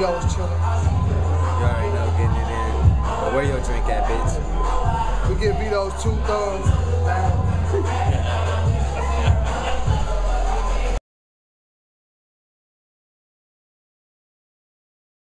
chilling. You already know, getting it in. Where your drink at, bitch? We give Vito's two thumbs.